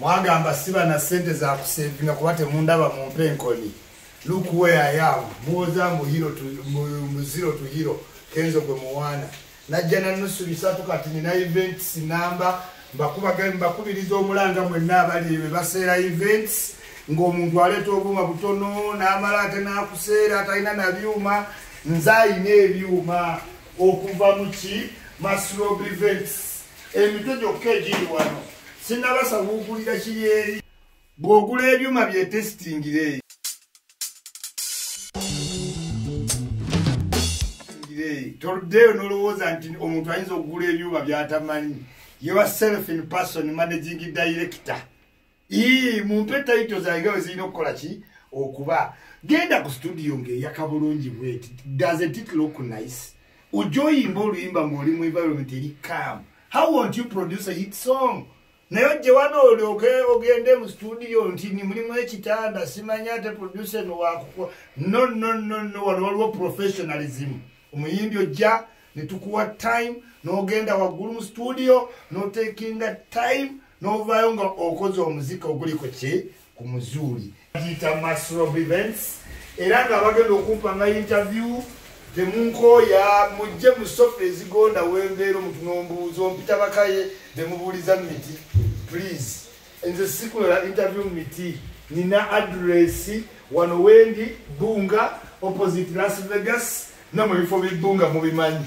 mwagamba siba na sente za kusevinga kuba temundaba mumpe enkoni look where i am. Muwoza mu hero to mu zero to hero kenzo gwe muwaana najja na nusu bisatu kati nina events namba mbakubaga mbakubiriza omulanga mwenna abali be baseera events. Ng'omuntu aleeta obuuma butono n'amala ate n'akuseera atalina na byuma. Nze ayina ebyuma. Okuva mu ki? Masrob events. Emitwe gyokka egiri wano sinnabasabuugulira kiri eri bw'ogula ebyuma byetesitingire toluddeyo n'olowooza nti omuntu ayinza okugula ebyuma byatamanyi. Yourself in person managing director. Ii mumpe taito zange we zirina okukola ki? Okuba. Genda ku studio ng'eyaka bulungi bweti. Doesn't it look nice? Ojja oyimba oluyimba ng'oli mu environment eri calm. How won't you produce a hit song naye ojje wano olyoke ogende mu studio nti ni mulimu ekitanda simanya ate producer no wakuko no no no no wano waliwo professionalism. Omuyimbi ojja netukuwa time n'ogenda waggulu mu studio n'otekinga time n'ovaayo nga okoze omuzika oguliko ki? Ku muzuuli giyita masrob events era nga bagenda okumpa nga interview temunkooya mujje mu sofa ezigonda wembeera omuntu n'ombuuza ompita bakaye temubuuliza miti please. Nze sikola interview mu miti. Nina adresi wano wendi bunga opposite las vegas no mu bifo bibbunga mubimanyi